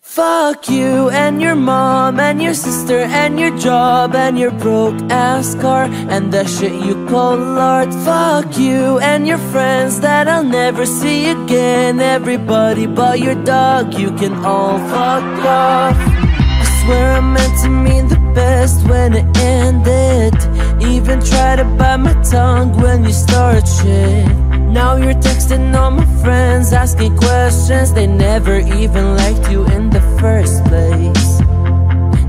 Fuck you and your mom and your sister and your job and your broke ass car and the shit you call art. Fuck you and your friends that I'll never see again. Everybody but your dog, you can all fuck off. I swear I meant to mean the best when it ended. Even try to bite my tongue when you start shit. Now you're texting all my friends, asking questions. They never even liked you in the first place.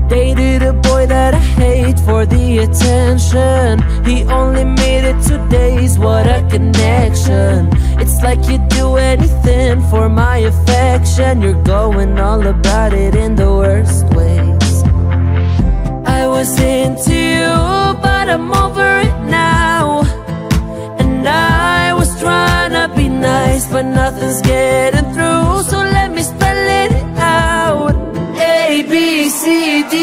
Dated a boy that I hate for the attention. He only made it two days, what a connection. It's like you'd do anything for my affection. You're going all about it in the worst ways. I was into you, but I'm over it now but nothing's getting through. So let me spell it out. A, B, C, D,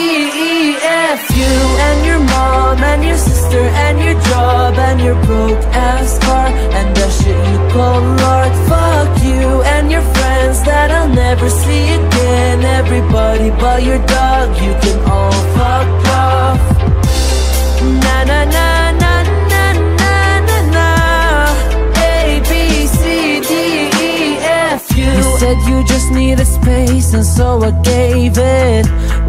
E, F You and your mom and your sister and your job And your broke ass car and the shit you call art. Fuck you and your friends that I'll never see again. Everybody but your dog, you can all fuck off. Na said you just needed space and so I gave it.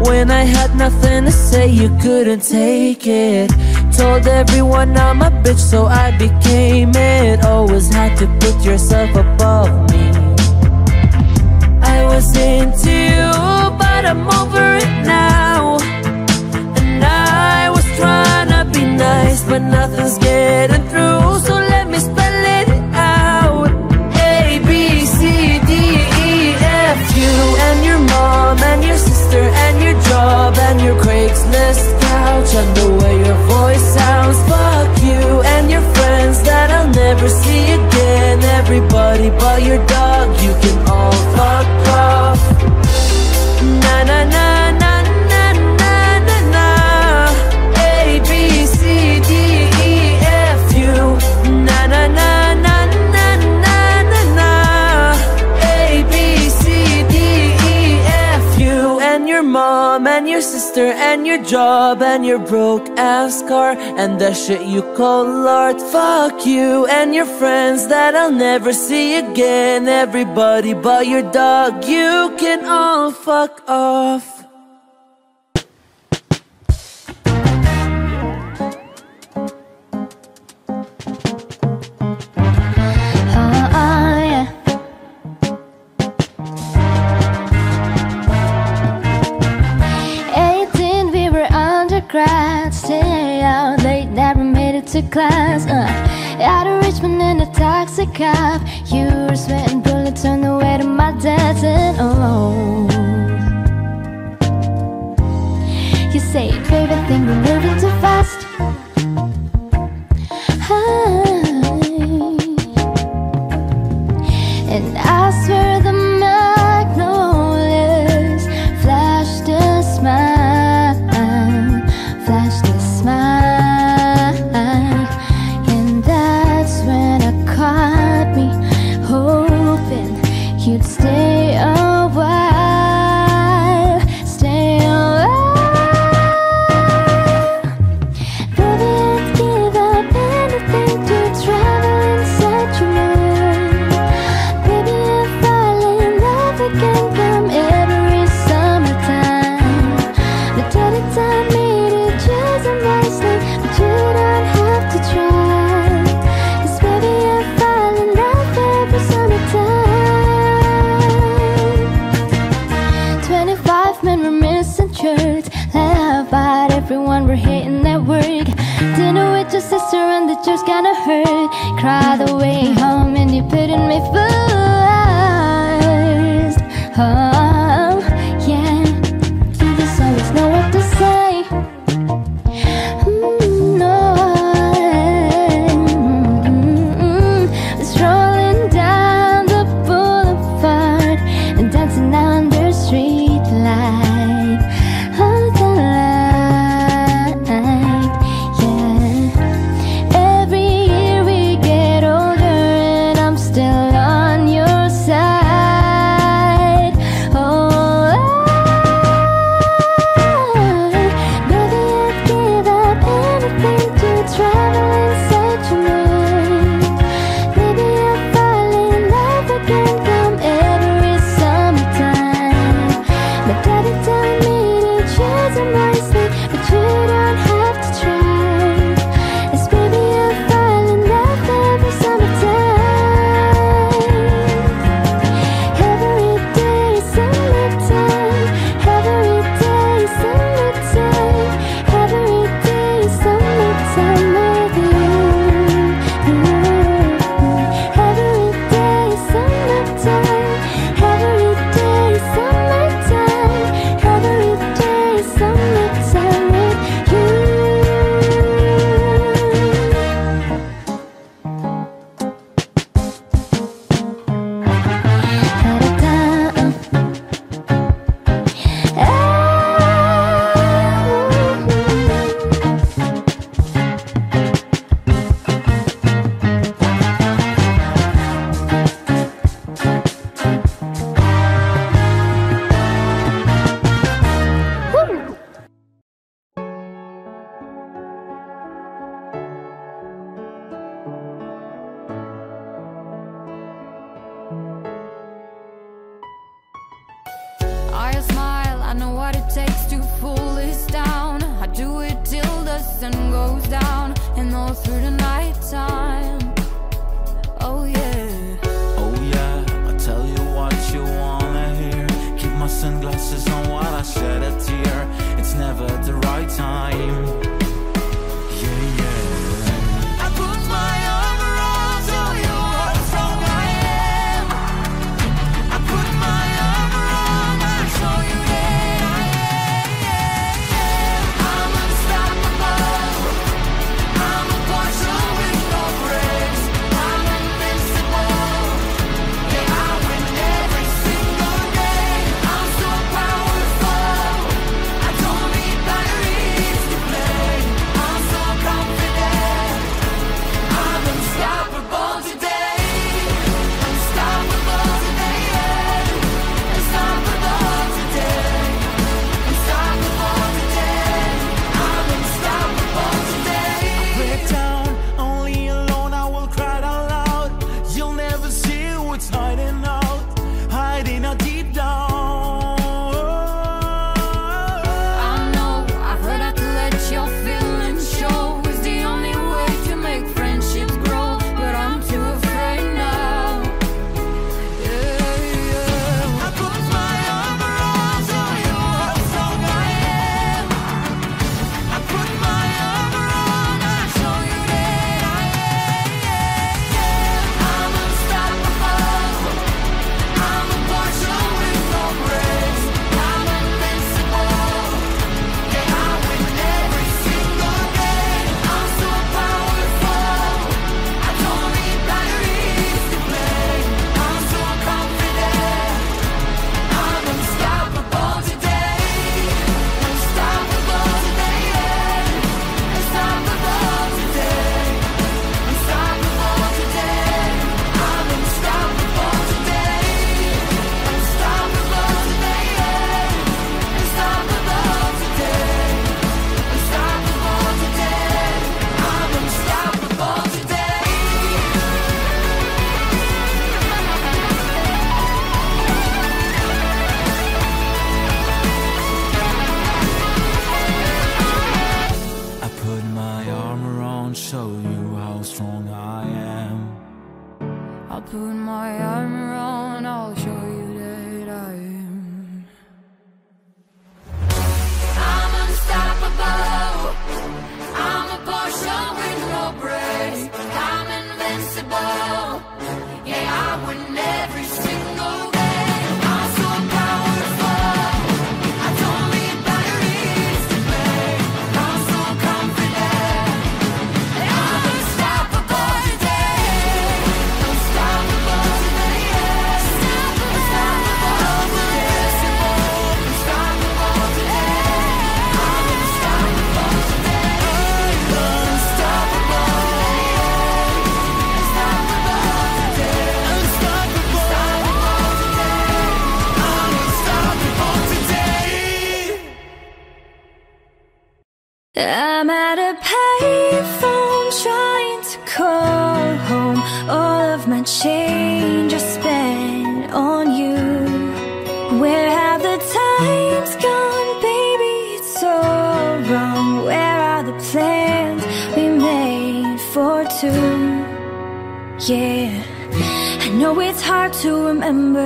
When I had nothing to say you couldn't take it. Told everyone I'm a bitch so I became it. Always had to put yourself above me. I was into you but I'm over it now. And I was trying to be nice, but nothing's getting through. So job and your broke ass car and the shit you call art. Fuck you and your friends that I'll never see again. Everybody but your dog, you can all fuck off made class. Uh, out of Richmond in a taxi cab, you were sweating bullets on the way to my and oh. You say, baby, think we're moving too church kinda hurt. Cry the way home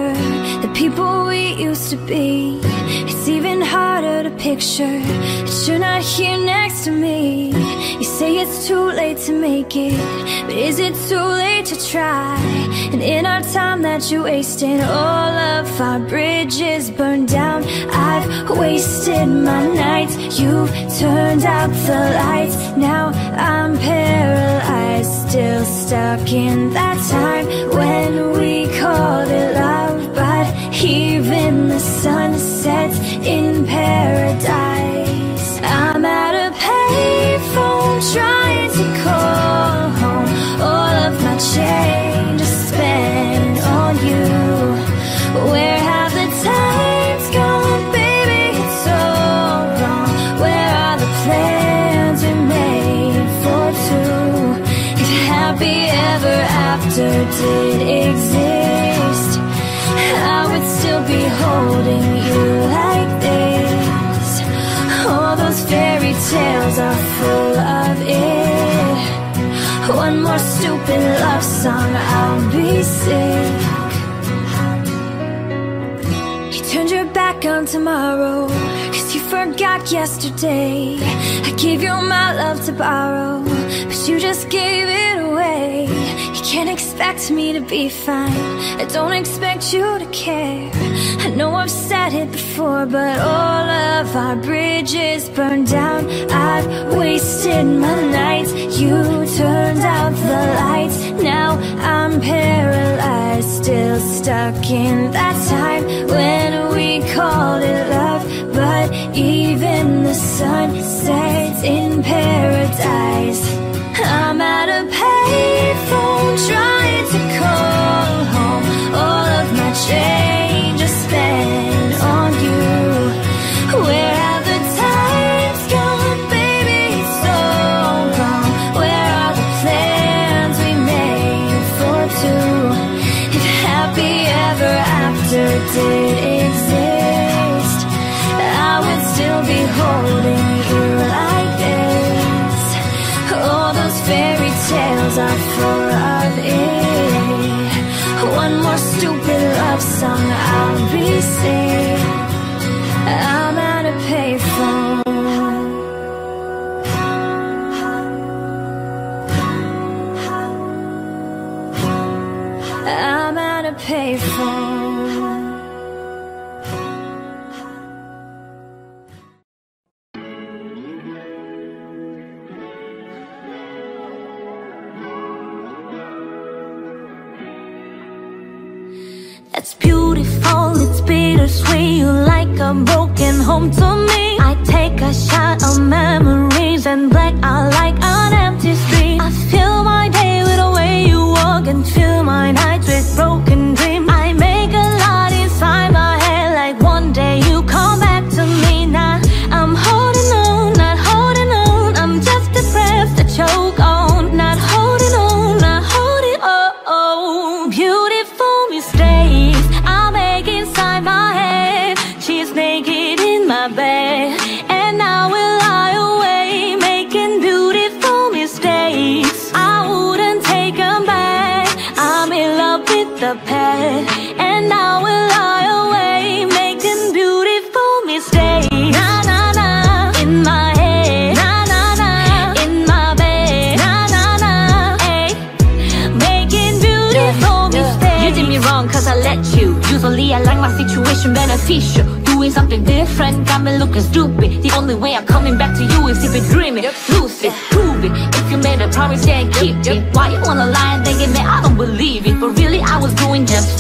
were the people we used to be. It's even harder to picture that you're not here next to me. You say it's too late to make it, but is it too late to try? And in our time that you wasted, all of our bridges burned down. I've wasted my nights, you've turned out the lights. Now I'm paralyzed, still stuck in that time when we called it love. Even the sun sets in paradise. I'm at a payphone trying to call home. All of my change is spent on you. Where holding you like this. All those fairy tales are full of it. One more stupid love song, I'll be sick. You turned your back on tomorrow Cause you forgot yesterday. I gave you my love to borrow But you just gave it away. You can't expect me to be fine. I don't expect you to care. I know I've said it before, but all of our bridges burned down. I've wasted my nights. You turned out the lights. Now I'm paralyzed, still stuck in that time when we called it love. But even the sun sets in paradise. I'm at a payphone trying to call home all of my chains.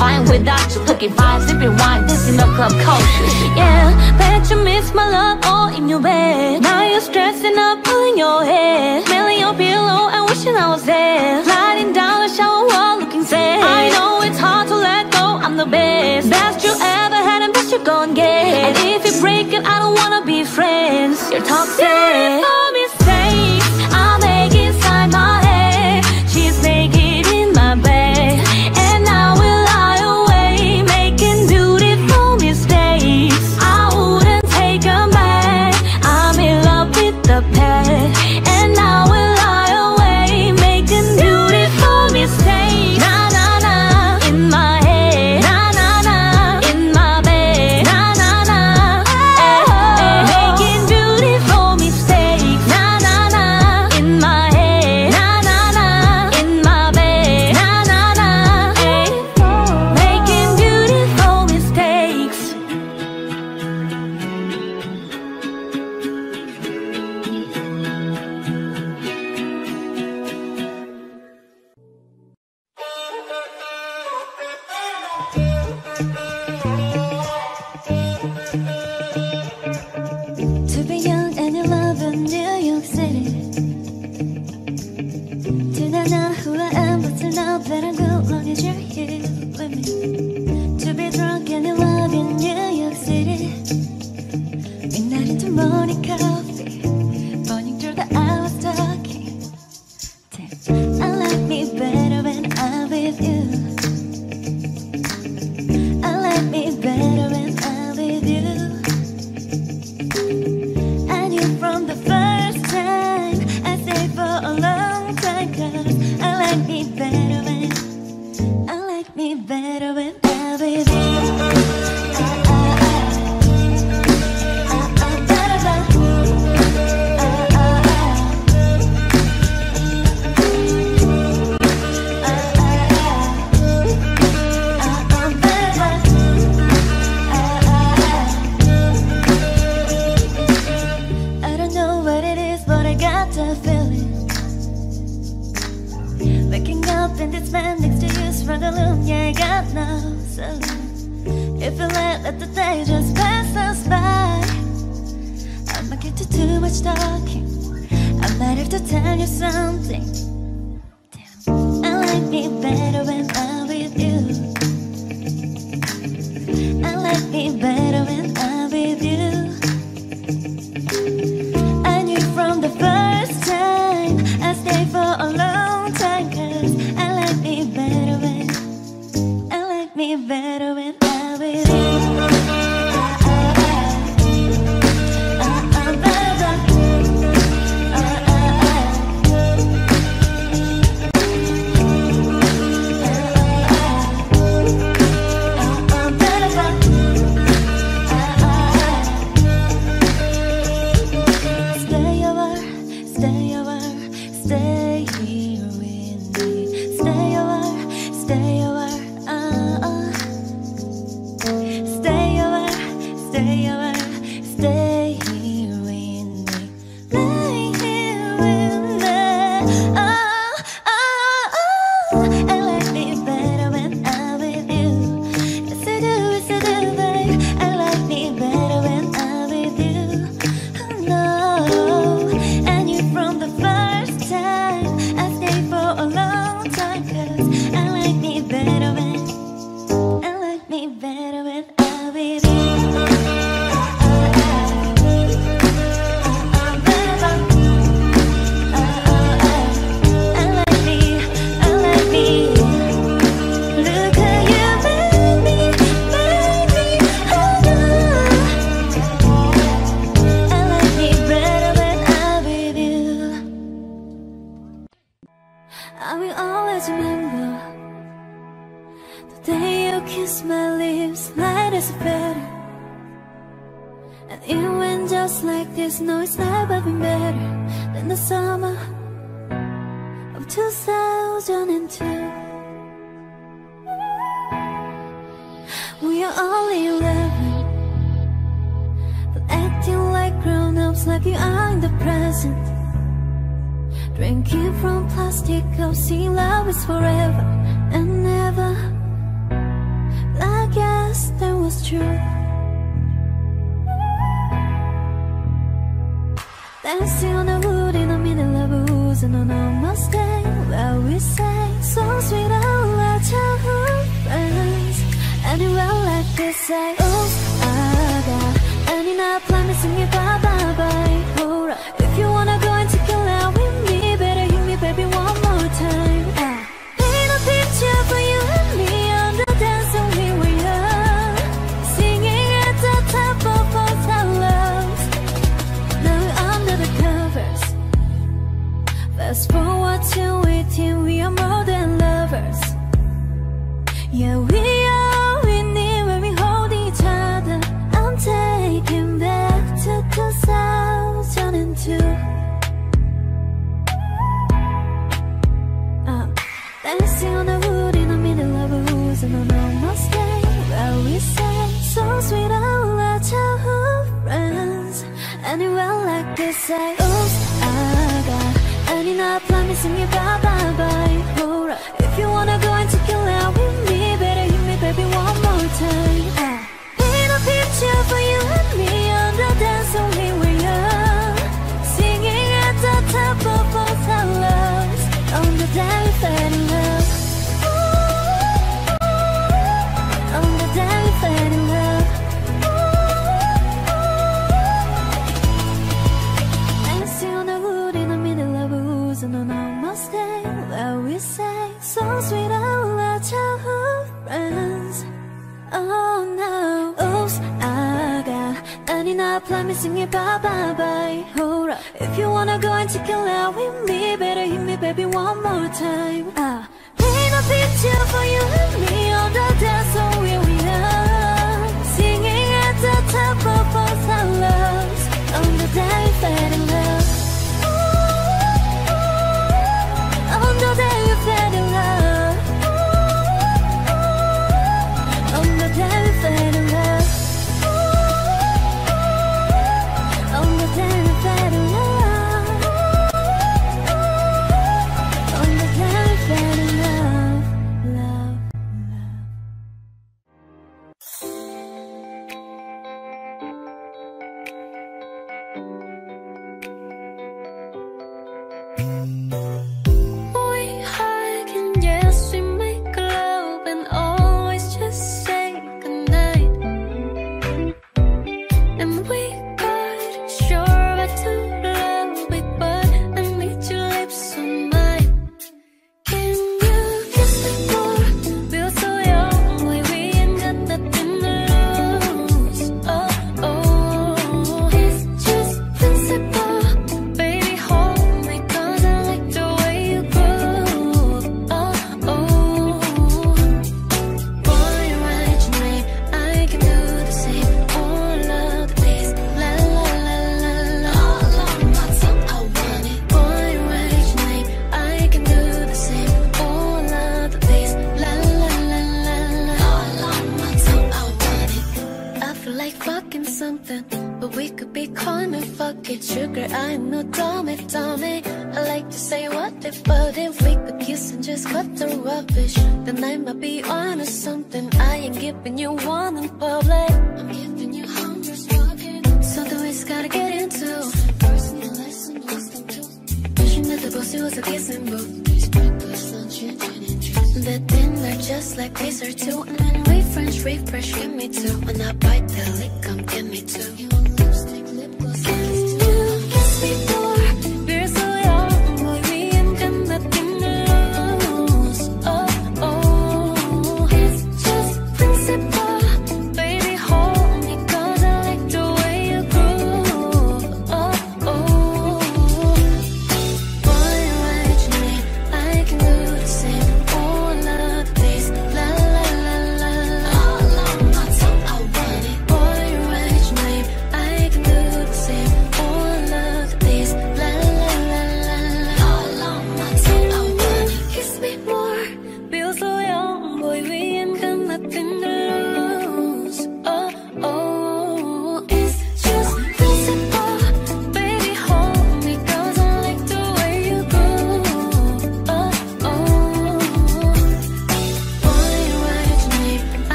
fine without you Looking fine, sipping wine, dancing is no club culture. Yeah, bet you miss my love all in your bed. Now you're stressing up, pulling your hair. Smelling your pillow and wishing I was there. Sliding down the shower wall looking sad. I know it's hard to let go, I'm the best. Best you ever had and best you're gonna get. And if you break it, I don't wanna be friends. You're toxic.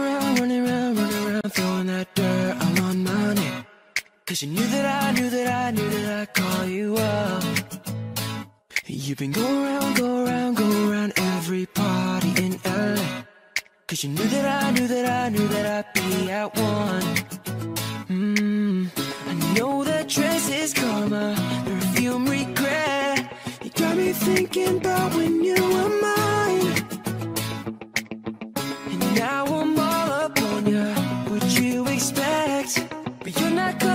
around, running around, running around, throwing that dirt. I want money. Cause you knew that I knew that I knew that I'd call you up. You've been going around, go around, go around every party in LA. Cause you knew that I knew that I knew that I'd be at one. Mmm. I know that dress is karma, perfume regret. You got me thinking about when you were mine. And now I'm Expect, but you're not good.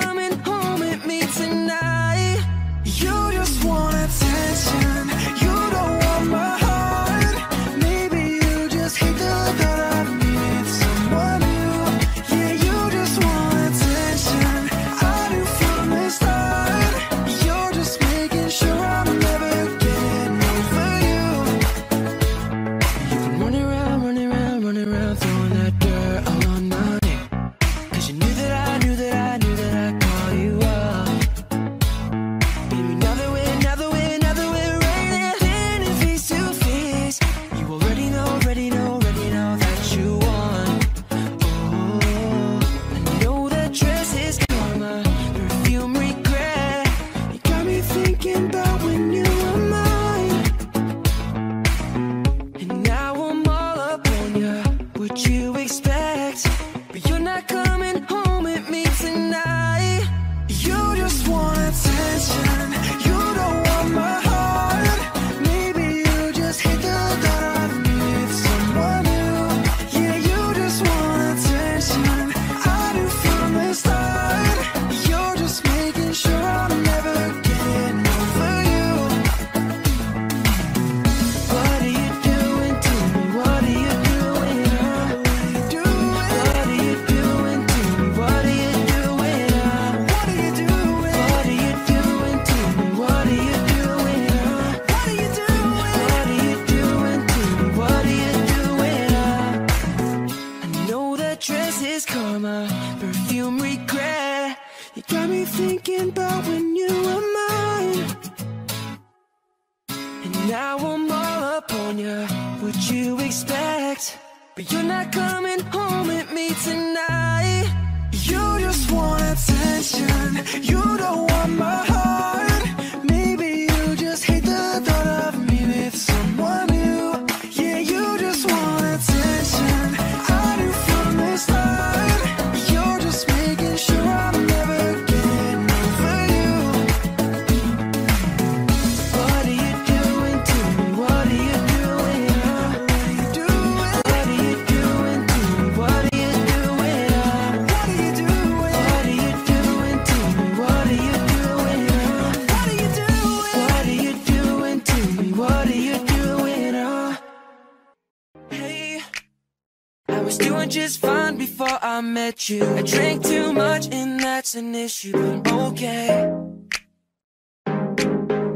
wish you were okay.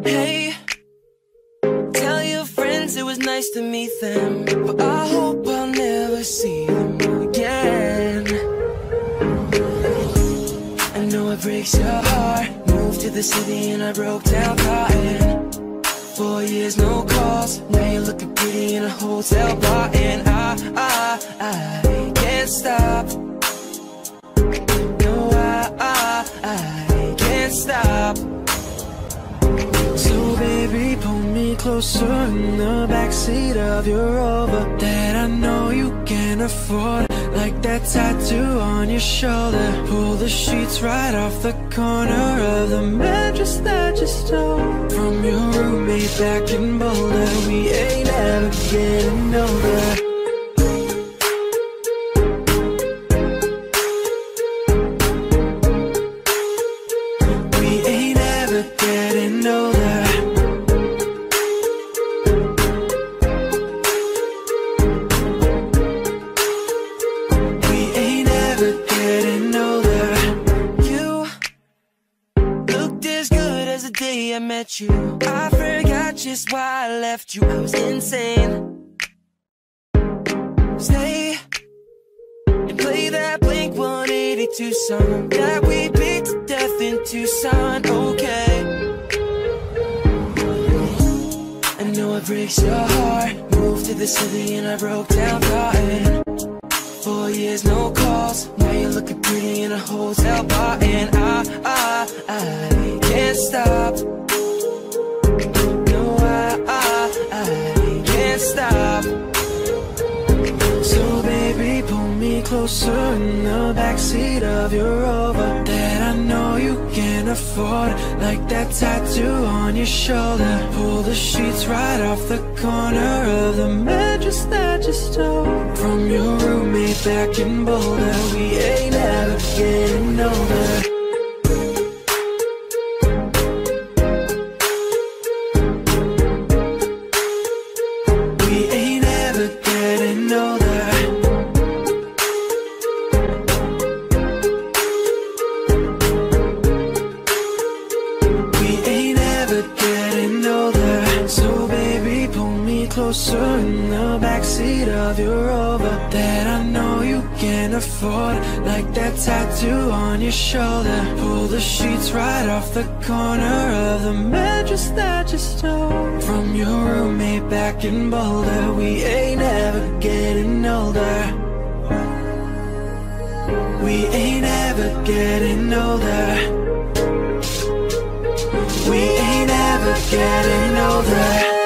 Hey, tell your friends it was nice to meet them, but I hope I'll never see them again. I know it breaks your heart. Moved to the city and I broke down crying. Four years, no calls. Now you're looking pretty in a hotel bar, and I, I, I can't stop. stop. So baby, pull me closer in the backseat of your Rover That I know you can afford. Like that tattoo on your shoulder. Pull the sheets right off the corner of the mattress that you stole. From your roommate back in Boulder We ain't ever getting over ever getting older. We ain't ever getting older.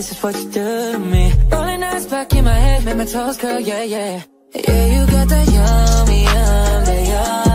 this is what you do to me. Rolling eyes back in my head, make my toes curl, yeah, yeah. Yeah, you got that yummy, yum, that yum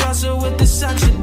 dresser with the socks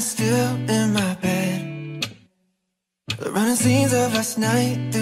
still in my bed. The running scenes of last night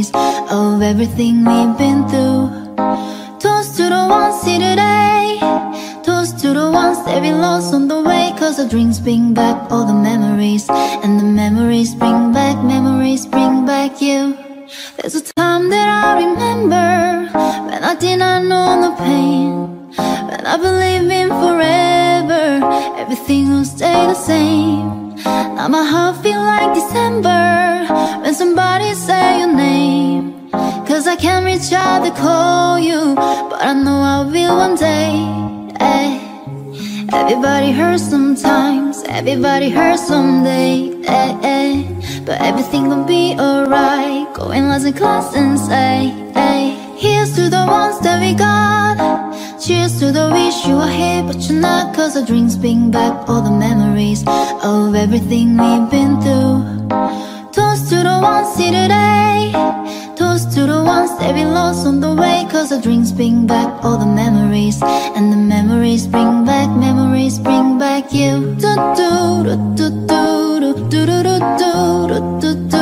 memories of everything we've been through. Toast to the ones here today. Toast to the ones that we lost on the way. Cause the drinks bring back all the memories. And the memories bring back, memories bring back you. There's a time that I remember when I did not know the pain. When I believe in forever, everything will stay the same. Now my heart feel like December when somebody say your name. I can't reach out to call you, but I know I will be one day. eh. Everybody hurts sometimes, everybody hurts someday. eh, eh. But everything gon' be alright. Go in in class and say, eh. Here's to the ones that we got. Cheers to the wish you were here, but you're not. Cause the drinks bring back all the memories of everything we've been through. Toast to the ones here today. The ones that we lost on the way. Cause the dreams bring back all the memories. And the memories bring back, memories bring back you. Do do do do do do do do do do do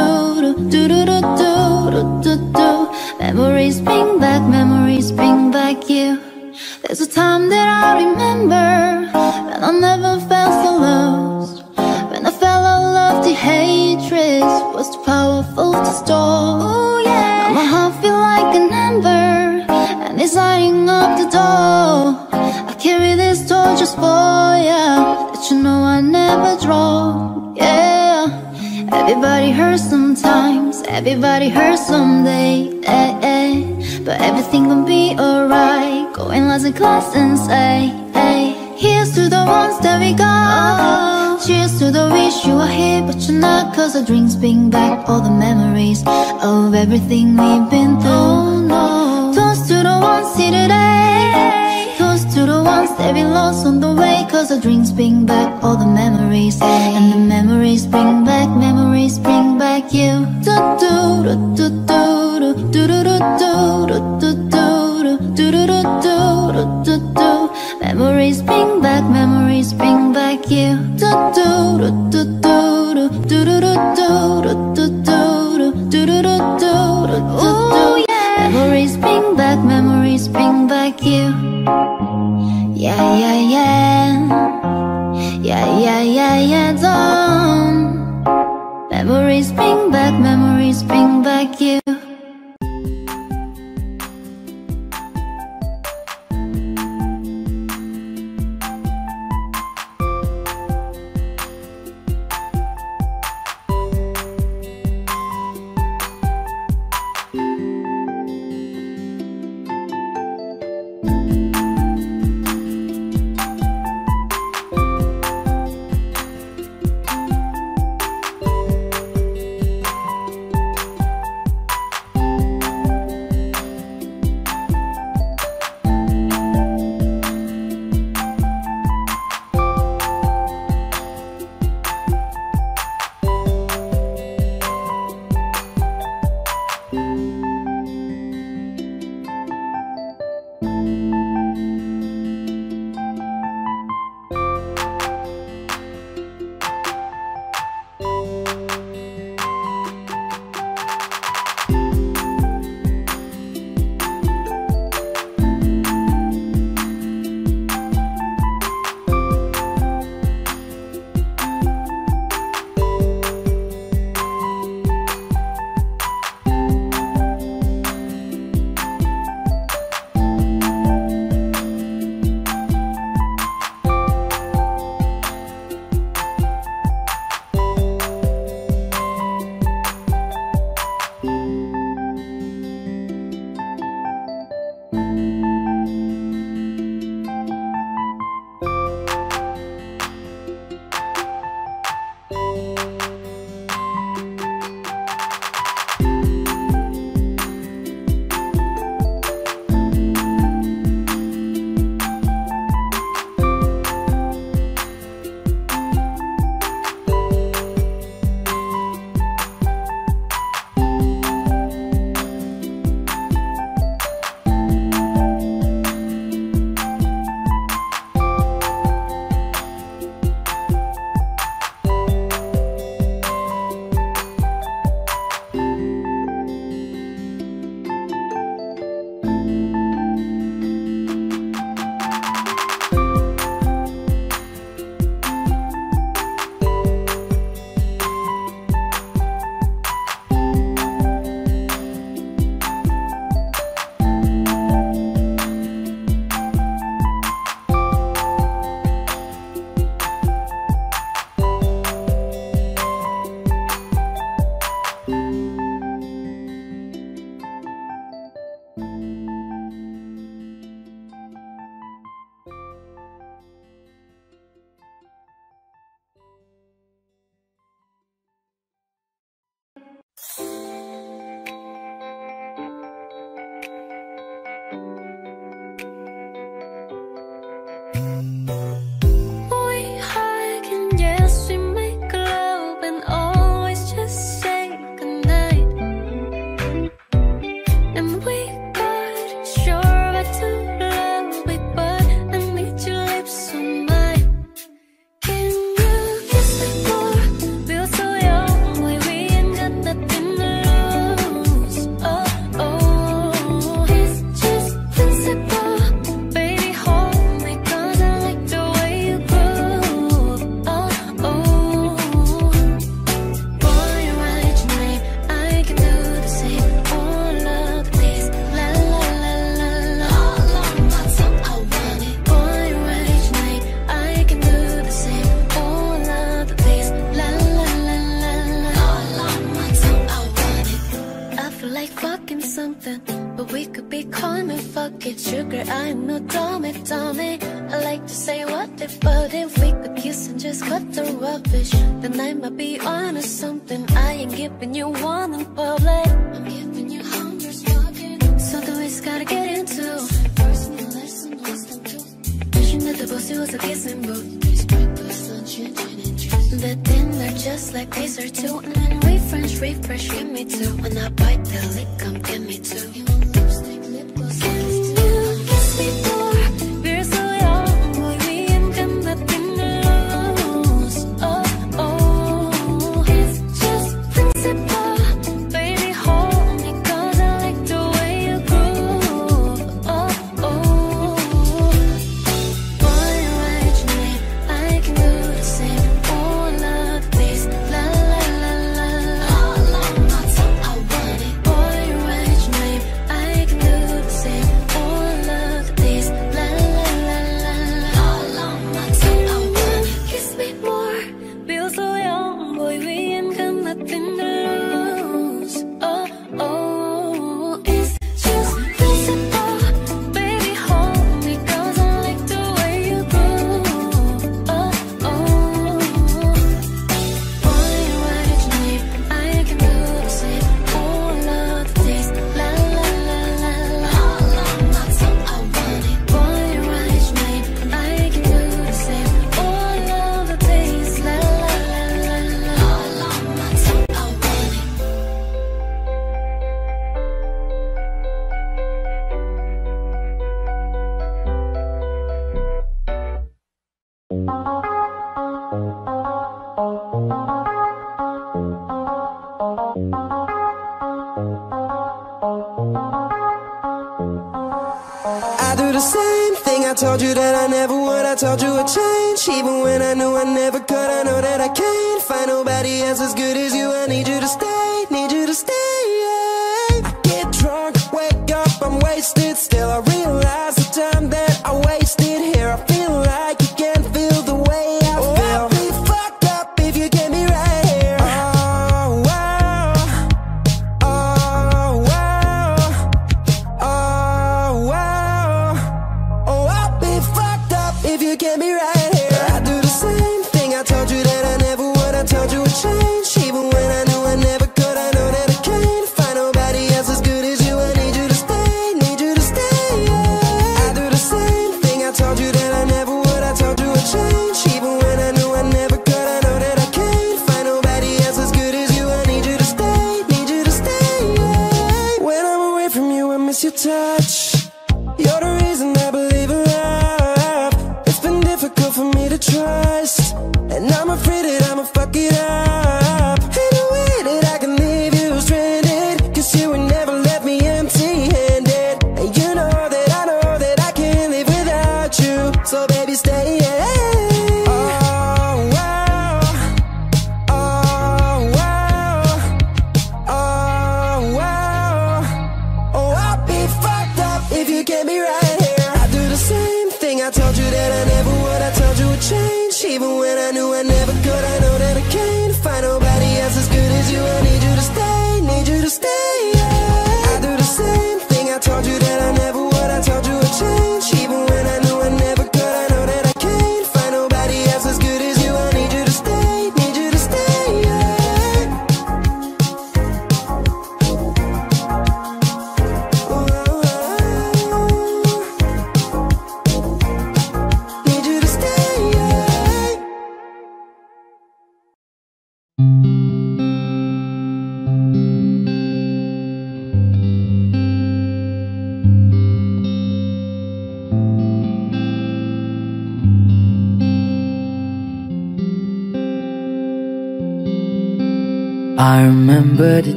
do do do do do Memories bring back, memories bring back you. There's a time that I remember everybody hurts someday. Eh, eh. But everything gon' be alright. Go in last in class and say, hey. Here's to the ones that we got. Cheers to the wish you were here, but you're not. Cause the drinks bring back all the memories of everything we've been through. No. Toast to the ones here today. Toast to the ones that we lost on the way. Cause the drinks bring back all the memories. And the memories bring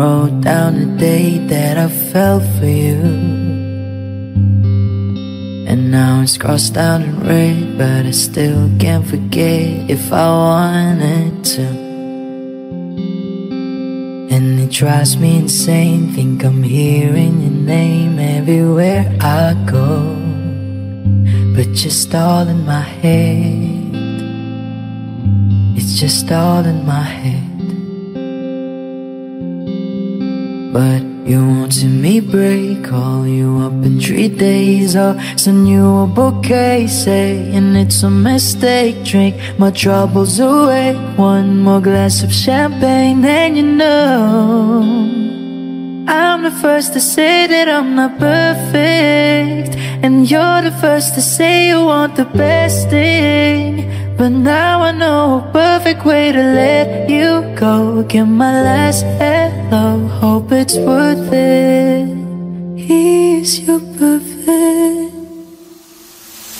wrote down the day that I fell for you. And now it's crossed out in red But I still can't forget if I wanted to. And it drives me insane Think I'm hearing your name everywhere I go. But just all in my head. It's just all in my head. But you won't see me break. Call you up in three days. I'll send you a bouquet, saying it's a mistake. Drink my troubles away. One more glass of champagne, then you know. I'm the first to say that I'm not perfect And you're the first to say you want the best thing But now I know a perfect way to let you go Get my last hello, hope it's worth it. Is you perfect?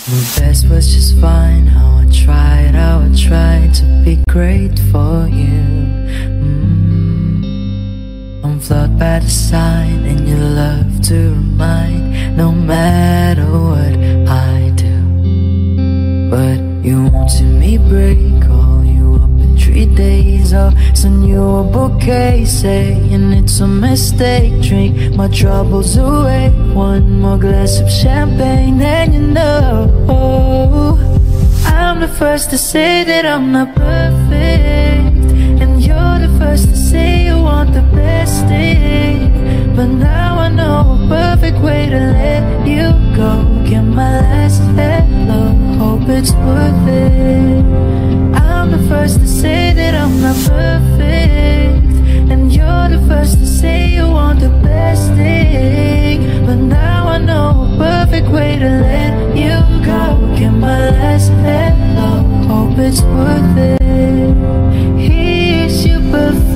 My best was just fine. How I tried, how I tried to be great for you. Mm. I'm flawed by design and you love to remind. No matter what I do. But you won't see me break three days I'll send you a bouquet Saying it's a mistake. Drink my troubles away. One more glass of champagne And you know. I'm the first to say that I'm not perfect. And you're the first to say you want the best thing but now I know a perfect way to let you go. Get my last hello, hope it's worth it. I'm the first to say that I'm not perfect. And you're the first to say you want the best thing. But now I know a perfect way to let you go. Get my last hello, hope it's worth it. Here's your perfect